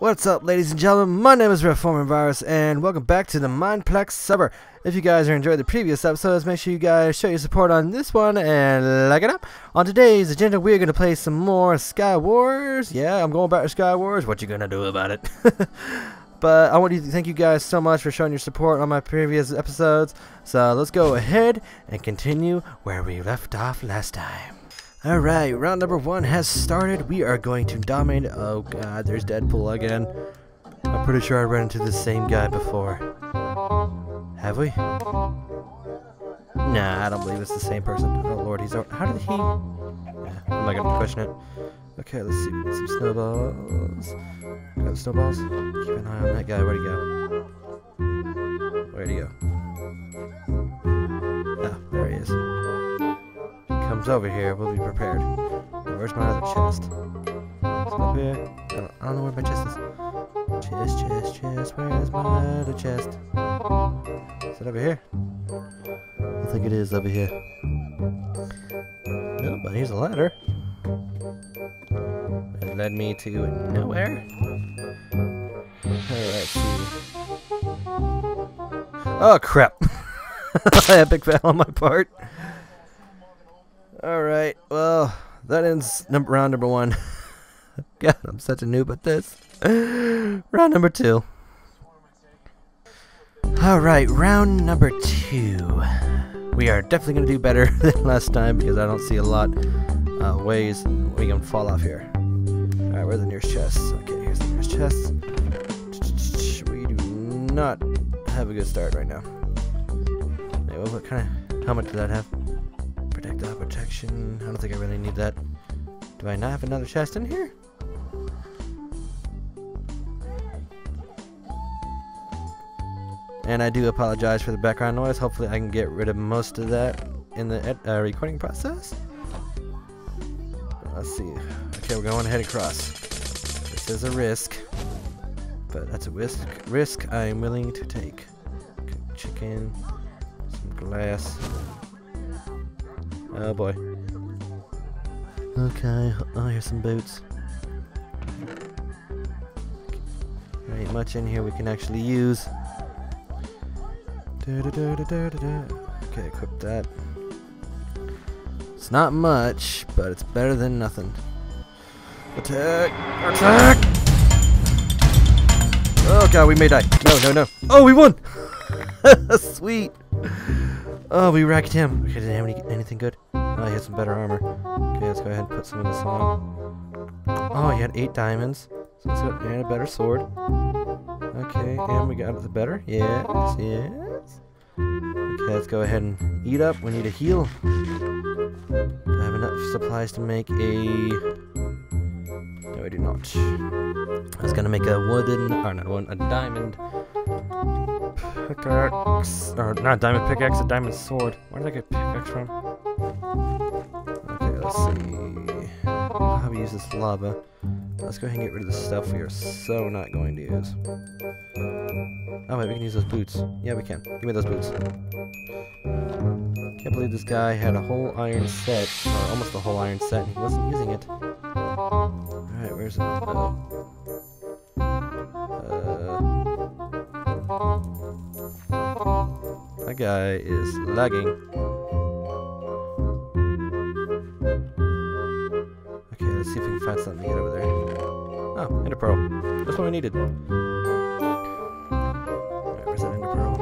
What's up, ladies and gentlemen? My name is Reforming Virus, and welcome back to the Mineplex server. If you guys are enjoying the previous episodes, make sure you guys show your support on this one and like it up. On today's agenda, we're going to play some more Sky Wars. Yeah, I'm going back to Sky Wars. What you going to do about it? but I want to thank you guys so much for showing your support on my previous episodes. So let's go ahead and continue where we left off last time. Alright, round number one has started. We are going to dominate. Oh god, there's Deadpool again. I'm pretty sure I ran into the same guy before. Have we? Nah, I don't believe it's the same person. Oh lord, he's... How did he... Yeah, I'm not gonna question it. Okay, let's see. Some snowballs. Got snowballs. Keep an eye on that guy. Where'd he go? Where'd he go? Comes over here, we'll be prepared. Where's my other chest? Is it up here? I don't, I don't know where my chest is. Chest, chest, chest, where's my other chest? Is it over here? I think it is over here. No, but here's a ladder. It led me to nowhere. Alright, Oh crap! Epic fail on my part. Alright, well, that ends number, round number one. God, I'm such a noob at this. round number two. Alright, round number two. We are definitely going to do better than last time because I don't see a lot uh, ways we can fall off here. Alright, where's the nearest chest? Okay, here's the nearest chest. We do not have a good start right now. Hey, what kind of helmet did that have? I don't think I really need that. Do I not have another chest in here? And I do apologize for the background noise. Hopefully I can get rid of most of that in the uh, recording process. Let's see. Okay, we're going ahead across. This is a risk. But that's a risk, risk I am willing to take. Chicken, some glass. Oh boy. Okay, oh here's some boots. There ain't much in here we can actually use. Da -da -da okay, equip that. It's not much, but it's better than nothing. Attack! Attack! Oh god, we may die. No, no, no. Oh, we won! Sweet! Oh, we wrecked him. Okay, didn't have any, anything good. Oh, he had some better armor. Okay, let's go ahead and put some of this on. Oh, he had eight diamonds. So let's go and a better sword. Okay, and we got the better. Yes, yes. Okay, let's go ahead and eat up. We need a heal. I have enough supplies to make a... No, I do not. I was gonna make a wooden, or not one, a diamond pickaxe, or not diamond pickaxe, a diamond sword. Where did I get pickaxe from? Okay, let's see. How do we use this lava? Let's go ahead and get rid of the stuff we are so not going to use. Oh wait, we can use those boots. Yeah, we can. Give me those boots. Can't believe this guy had a whole iron set, or almost a whole iron set, and he wasn't using it. Alright, where's it? Uh, That guy is lagging. Let's see if we can find something to get over there. Oh, ender pearl. That's what we needed. Alright, where's that ender pearl?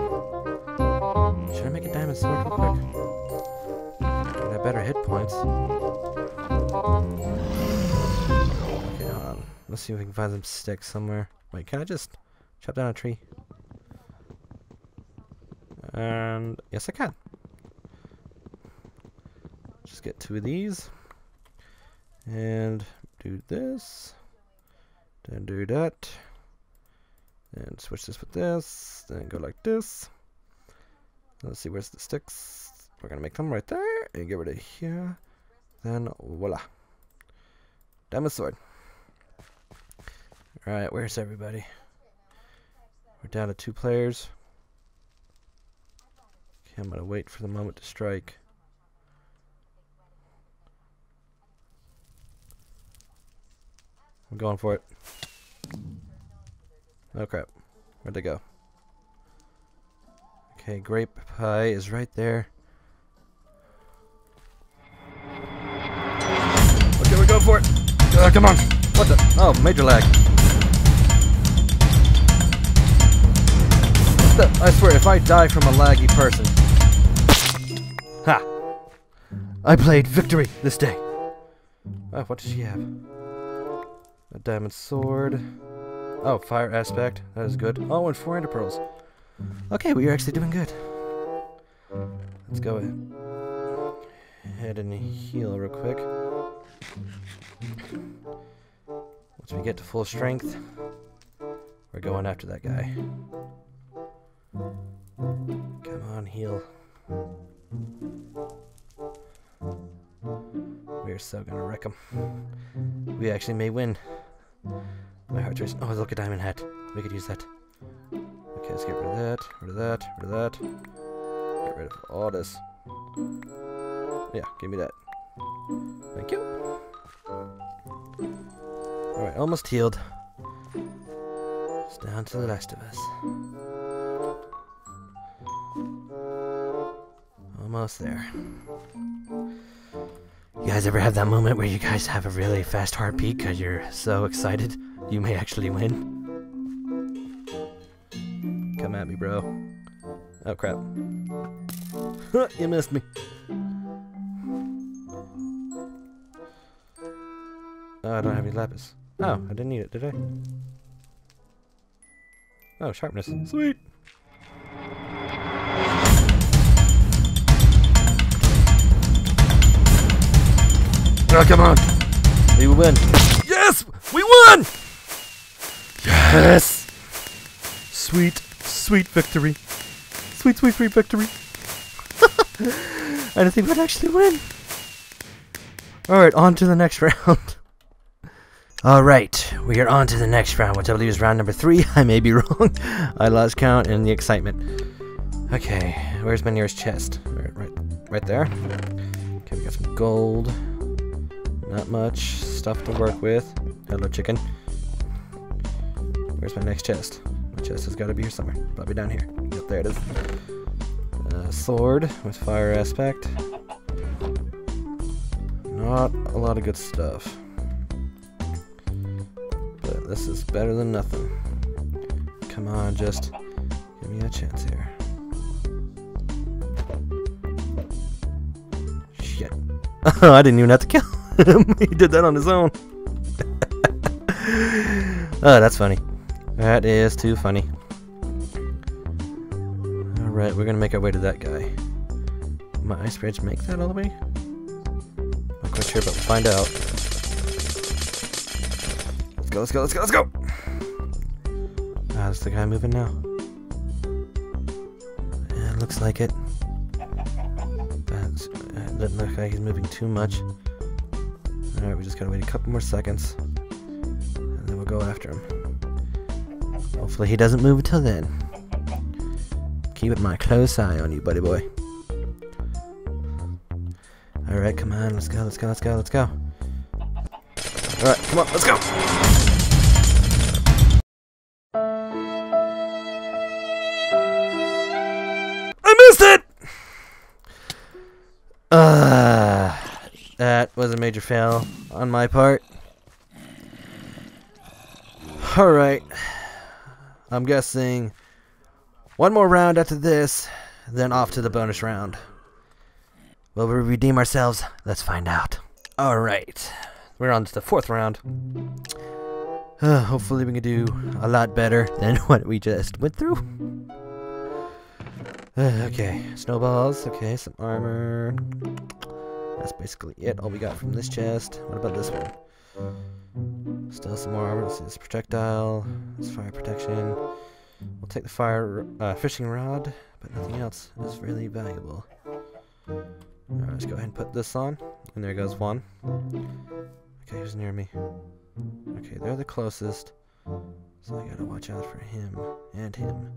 Hmm, should I make a diamond sword real quick? I have better hit points. Okay, hold on. Let's see if we can find some sticks somewhere. Wait, can I just chop down a tree? And yes, I can. Just get two of these. And do this. Then do that. And switch this with this. Then go like this. Let's see, where's the sticks? We're to make them right there. And get rid of here. Then voila. Diamond sword. Alright, where's everybody? We're down to two players. Okay, I'm to wait for the moment to strike. I'm going for it. Oh crap. Where'd they go? Okay, grape pie is right there. Okay, we go for it. Uh, come on. What the? Oh, major lag. The? I swear, if I die from a laggy person. Ha! I played victory this day. Oh, what does she have? A diamond sword. Oh, fire aspect. That is good. Oh, and 400 pearls. Okay, we are actually doing good. Let's go ahead and heal real quick. Once we get to full strength, we're going after that guy. Come on, heal. We're so gonna wreck him. We actually may win. My racing. Oh, look, a diamond hat. We could use that. Okay, let's get rid of that, rid of that, rid of that. Get rid of all this. Yeah, give me that. Thank you. Alright, almost healed. It's down to the last of us. Almost there. You guys ever have that moment where you guys have a really fast heartbeat because you're so excited you may actually win? Come at me, bro. Oh, crap. you missed me. Oh, I don't have any lapis. Oh, I didn't need it, did I? Oh, sharpness. Sweet! Oh, come on! We will win. Yes! We won! Yes! Sweet, sweet victory. Sweet, sweet, sweet victory. I didn't think we'd actually win. Alright, on to the next round. Alright, we are on to the next round, which I believe is round number three. I may be wrong. I lost count in the excitement. Okay, where's my nearest chest? Right, right, right there. Okay, we got some gold. Not much stuff to work with. Hello, chicken. Where's my next chest? My chest has got to be here somewhere. Probably down here. Yep, there it is. Uh, sword with fire aspect. Not a lot of good stuff. But this is better than nothing. Come on, just give me a chance here. Shit. I didn't even have to kill him. he did that on his own. oh, that's funny. That is too funny. Alright, we're gonna make our way to that guy. My ice bridge make that all the way? Not quite sure, but we'll find out. Let's go, let's go, let's go, let's go! Ah, that's the guy moving now. Yeah, looks like it. That's, uh, doesn't look like he's moving too much. Alright, we just gotta wait a couple more seconds. And then we'll go after him. Hopefully he doesn't move until then. Keep my close eye on you, buddy boy. Alright, come on, let's go, let's go, let's go, let's go. Alright, come on, let's go! I missed it! Uh, that was a major fail on my part. Alright. I'm guessing one more round after this, then off to the bonus round. Will we redeem ourselves? Let's find out. Alright. We're on to the fourth round. Uh, hopefully we can do a lot better than what we just went through. Uh, okay, snowballs, okay, some armor. That's basically it, all we got from this chest. What about this one? Still some more armor, this is projectile, this fire protection. We'll take the fire uh, fishing rod, but nothing else is really valuable. Alright, let's go ahead and put this on. And there goes one. Okay, who's near me? Okay, they're the closest. So I gotta watch out for him and him.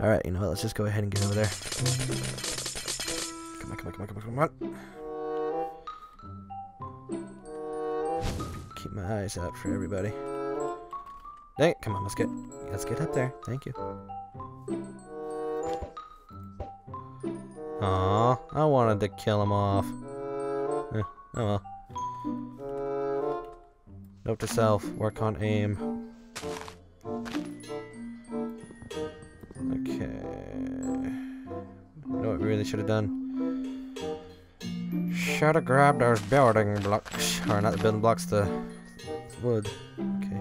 Alright, you know what? Let's just go ahead and get over there. Come on, come on, come on, come on, come on. Keep my eyes out for everybody. It, come on, let's get let's get up there. Thank you. Aw, I wanted to kill him off. Eh, oh well. Note to self, work on aim. Okay. Know what we really should have done? Should have grabbed those building blocks. Or not the building blocks, the wood. Okay.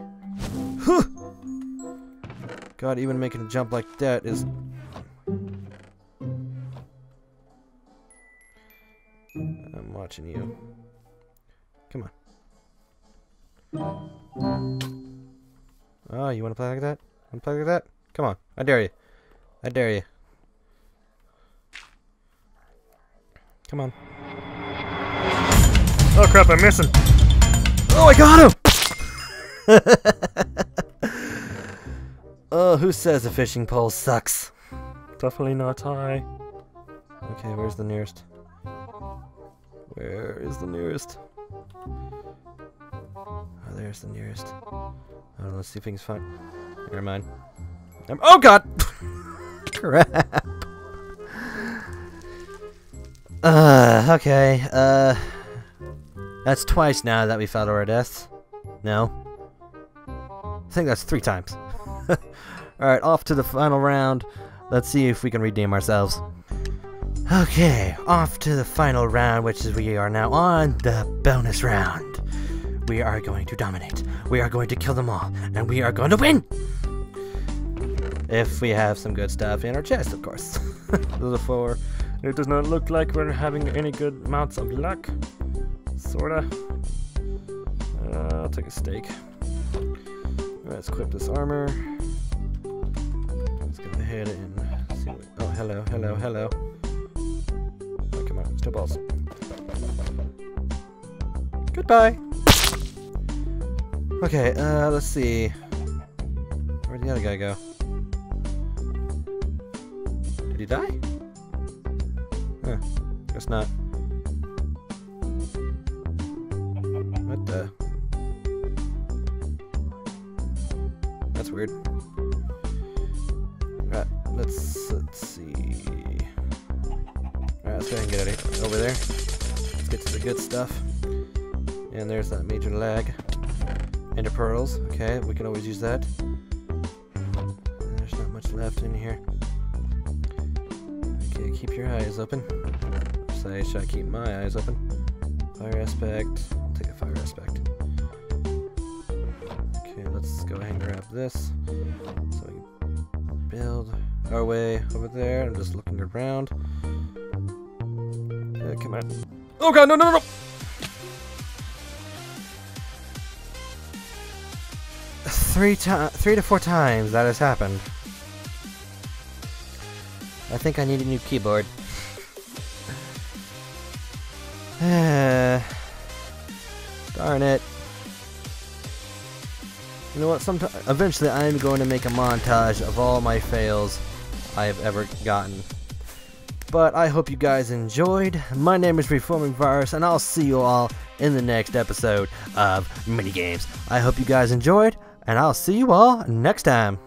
God, even making a jump like that is... I'm watching you. Come on. Oh, you want to play like that? Want to play like that? Come on. I dare you. I dare you. Come on. Oh crap, I'm missing. Oh, I got him! oh, who says a fishing pole sucks? Definitely not I. Okay, where's the nearest? Where is the nearest? Oh, there's the nearest. Oh, let's see if we can find. Never mind. I'm oh god! Crap. Uh, okay. Uh, that's twice now that we fell to our deaths. No. I think that's three times. Alright, off to the final round. Let's see if we can redeem ourselves. Okay, off to the final round, which is we are now on the bonus round. We are going to dominate. We are going to kill them all, and we are going to win! If we have some good stuff in our chest, of course. Those are four. It does not look like we're having any good amounts of luck. Sorta. Uh, I'll take a steak. Let's equip this armor. Let's go ahead and see what. Oh, hello, hello, hello. Oh, come on, still balls. Goodbye. Okay, uh, let's see. Where'd the other guy go? Did he die? Huh. Guess not. What the? Weird. Right, let's let's see. Alright, let's go ahead and get over there. Let's get to the good stuff. And there's that major lag. Ender pearls. Okay, we can always use that. There's not much left in here. Okay, keep your eyes open. Say, should I keep my eyes open? Fire aspect. I'll take a fire aspect. Grab this. So we build our way over there. I'm just looking around. Yeah, come on. Oh god, no, no, no, no! Three times, three to four times that has happened. I think I need a new keyboard. Darn it. You know what? Sometime eventually I am going to make a montage of all my fails I have ever gotten. But I hope you guys enjoyed. My name is Reforming Virus, and I'll see you all in the next episode of Minigames. I hope you guys enjoyed, and I'll see you all next time.